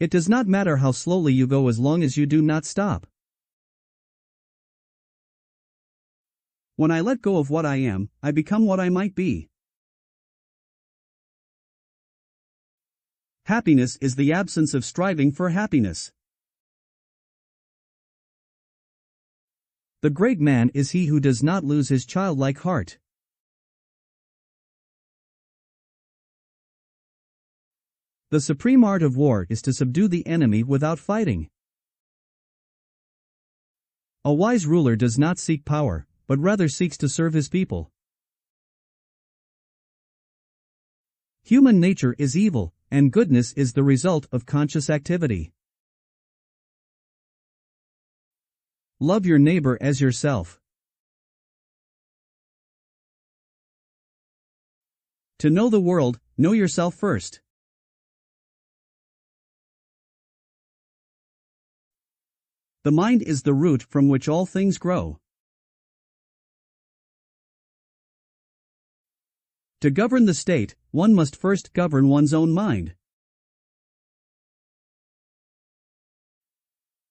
It does not matter how slowly you go as long as you do not stop. When I let go of what I am, I become what I might be. Happiness is the absence of striving for happiness. The great man is he who does not lose his childlike heart. The supreme art of war is to subdue the enemy without fighting. A wise ruler does not seek power, but rather seeks to serve his people. Human nature is evil, and goodness is the result of conscious activity. Love your neighbor as yourself. To know the world, know yourself first. The mind is the root from which all things grow. To govern the state, one must first govern one's own mind.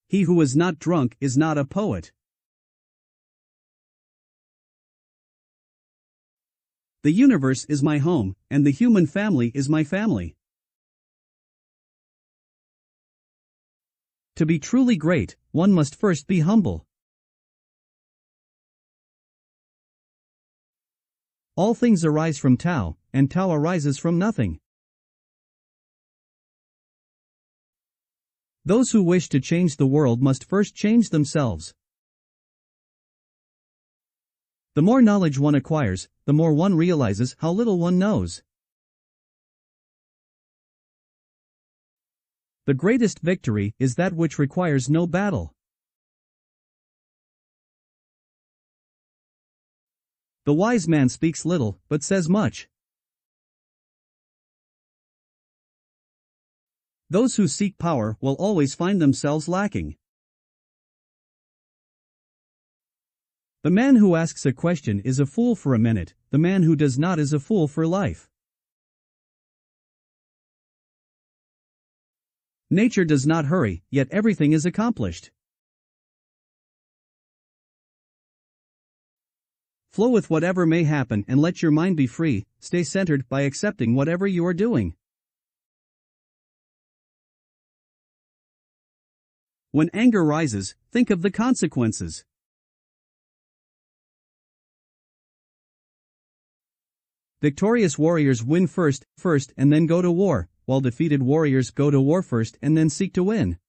He who is not drunk is not a poet. The universe is my home, and the human family is my family. To be truly great, one must first be humble. All things arise from Tao, and Tao arises from nothing. Those who wish to change the world must first change themselves. The more knowledge one acquires, the more one realizes how little one knows. The greatest victory is that which requires no battle. The wise man speaks little, but says much. Those who seek power will always find themselves lacking. The man who asks a question is a fool for a minute, the man who does not is a fool for life. Nature does not hurry, yet everything is accomplished. Flow with whatever may happen and let your mind be free, stay centered by accepting whatever you are doing. When anger rises, think of the consequences. Victorious warriors win first, first and then go to war, while defeated warriors go to war first and then seek to win.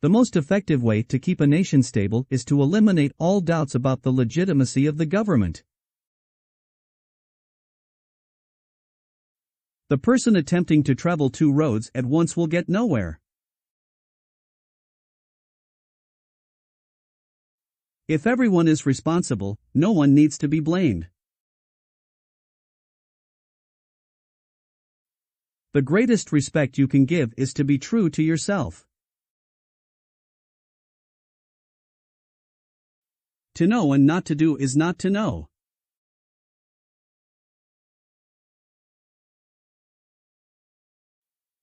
The most effective way to keep a nation stable is to eliminate all doubts about the legitimacy of the government. The person attempting to travel two roads at once will get nowhere. If everyone is responsible, no one needs to be blamed. The greatest respect you can give is to be true to yourself. To know and not to do is not to know.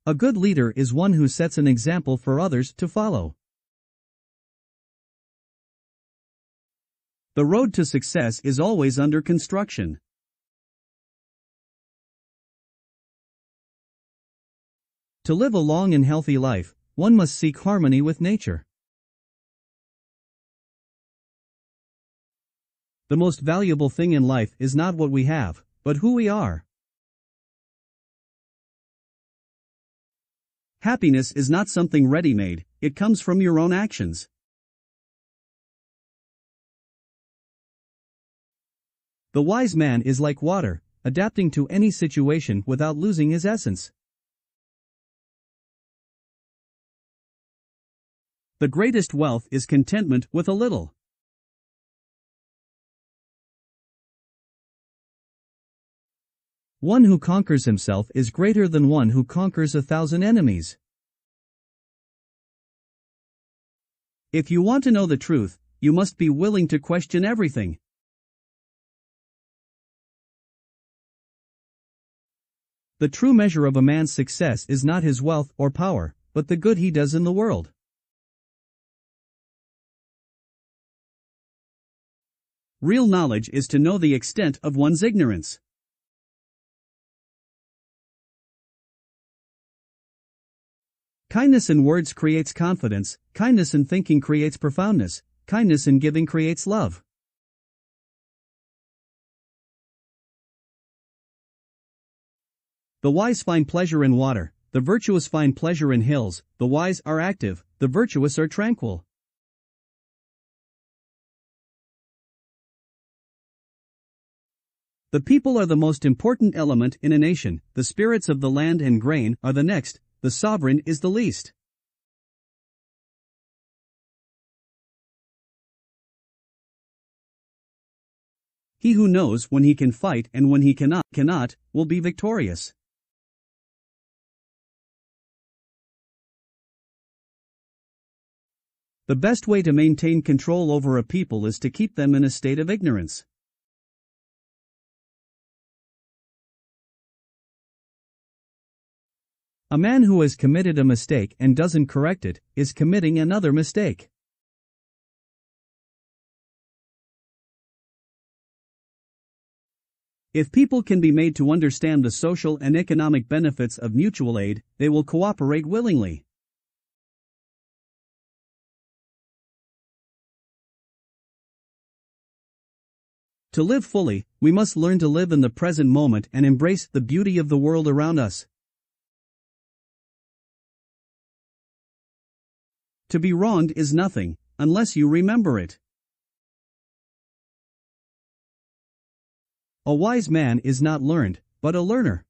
A good leader is one who sets an example for others to follow. The road to success is always under construction. To live a long and healthy life, one must seek harmony with nature. The most valuable thing in life is not what we have, but who we are. Happiness is not something ready made, it comes from your own actions. The wise man is like water, adapting to any situation without losing his essence. The greatest wealth is contentment with a little. One who conquers himself is greater than one who conquers a thousand enemies. If you want to know the truth, you must be willing to question everything. The true measure of a man's success is not his wealth or power, but the good he does in the world. Real knowledge is to know the extent of one's ignorance. Kindness in words creates confidence, kindness in thinking creates profoundness, kindness in giving creates love. The wise find pleasure in water, the virtuous find pleasure in hills, the wise are active, the virtuous are tranquil. The people are the most important element in a nation, the spirits of the land and grain are the next, the sovereign is the least. He who knows when he can fight and when he cannot, cannot, will be victorious. The best way to maintain control over a people is to keep them in a state of ignorance. A man who has committed a mistake and doesn't correct it is committing another mistake. If people can be made to understand the social and economic benefits of mutual aid, they will cooperate willingly. To live fully, we must learn to live in the present moment and embrace the beauty of the world around us. To be wronged is nothing, unless you remember it. A wise man is not learned, but a learner.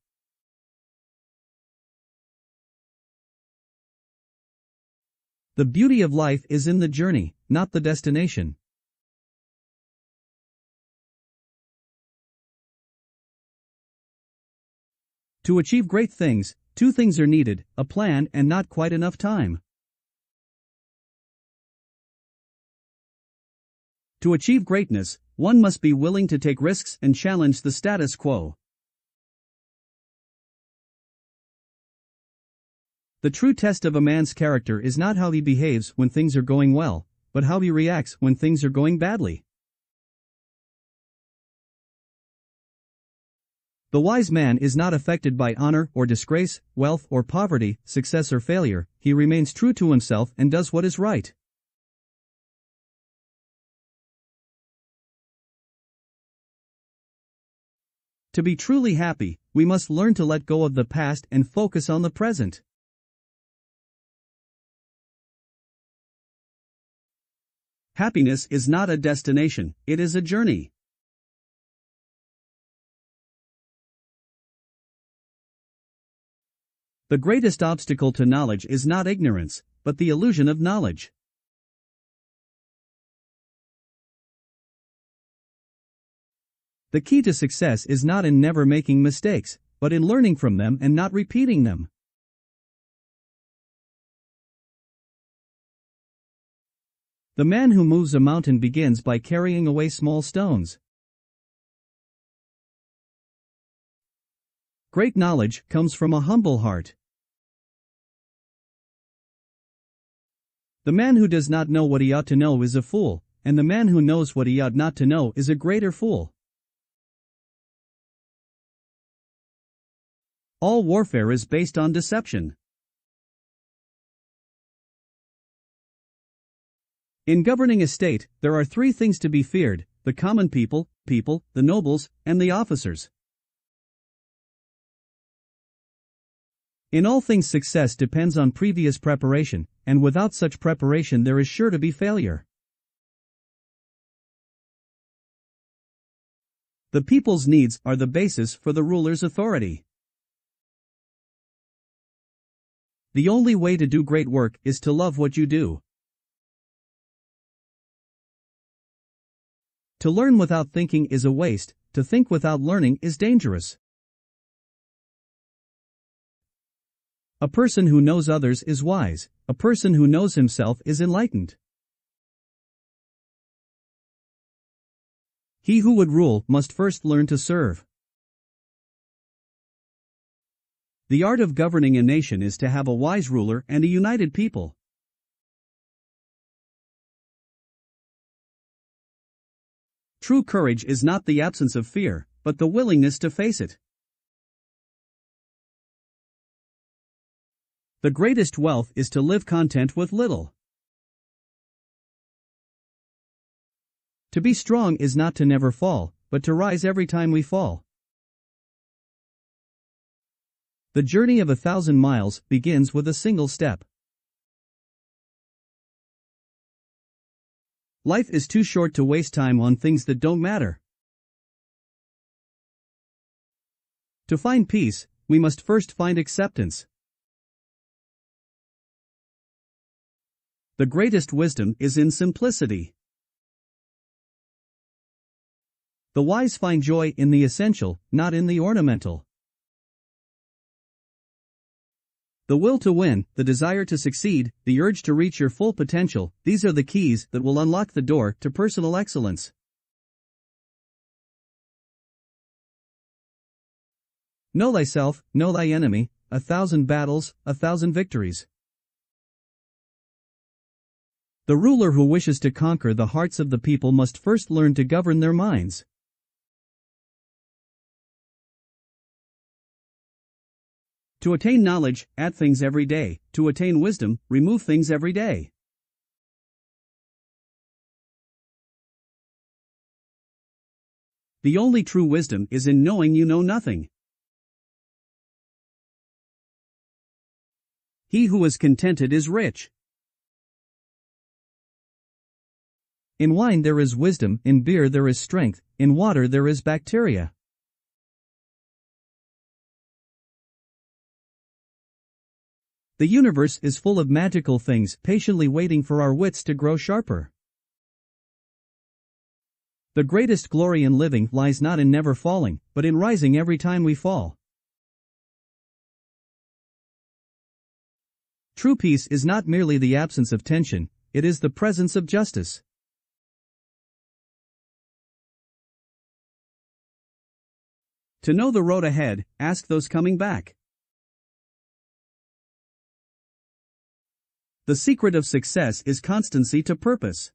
The beauty of life is in the journey, not the destination. To achieve great things, two things are needed a plan and not quite enough time. To achieve greatness, one must be willing to take risks and challenge the status quo. The true test of a man's character is not how he behaves when things are going well, but how he reacts when things are going badly. The wise man is not affected by honor or disgrace, wealth or poverty, success or failure, he remains true to himself and does what is right. To be truly happy, we must learn to let go of the past and focus on the present. Happiness is not a destination, it is a journey. The greatest obstacle to knowledge is not ignorance, but the illusion of knowledge. The key to success is not in never making mistakes, but in learning from them and not repeating them. The man who moves a mountain begins by carrying away small stones. Great knowledge comes from a humble heart. The man who does not know what he ought to know is a fool, and the man who knows what he ought not to know is a greater fool. All warfare is based on deception. In governing a state, there are three things to be feared the common people, people, the nobles, and the officers. In all things, success depends on previous preparation, and without such preparation, there is sure to be failure. The people's needs are the basis for the ruler's authority. The only way to do great work is to love what you do. To learn without thinking is a waste, to think without learning is dangerous. A person who knows others is wise, a person who knows himself is enlightened. He who would rule must first learn to serve. The art of governing a nation is to have a wise ruler and a united people. True courage is not the absence of fear, but the willingness to face it. The greatest wealth is to live content with little. To be strong is not to never fall, but to rise every time we fall. The journey of a thousand miles begins with a single step. Life is too short to waste time on things that don't matter. To find peace, we must first find acceptance. The greatest wisdom is in simplicity. The wise find joy in the essential, not in the ornamental. The will to win, the desire to succeed, the urge to reach your full potential, these are the keys that will unlock the door to personal excellence. Know thyself, know thy enemy, a thousand battles, a thousand victories. The ruler who wishes to conquer the hearts of the people must first learn to govern their minds. To attain knowledge, add things every day. To attain wisdom, remove things every day. The only true wisdom is in knowing you know nothing. He who is contented is rich. In wine there is wisdom, in beer there is strength, in water there is bacteria. The universe is full of magical things patiently waiting for our wits to grow sharper. The greatest glory in living lies not in never falling, but in rising every time we fall. True peace is not merely the absence of tension, it is the presence of justice. To know the road ahead, ask those coming back. The secret of success is constancy to purpose.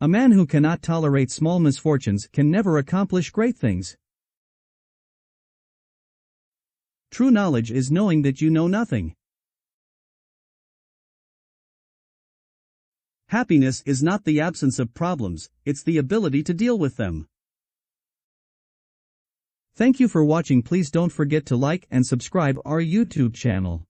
A man who cannot tolerate small misfortunes can never accomplish great things. True knowledge is knowing that you know nothing. Happiness is not the absence of problems, it's the ability to deal with them. Thank you for watching please don't forget to like and subscribe our YouTube channel.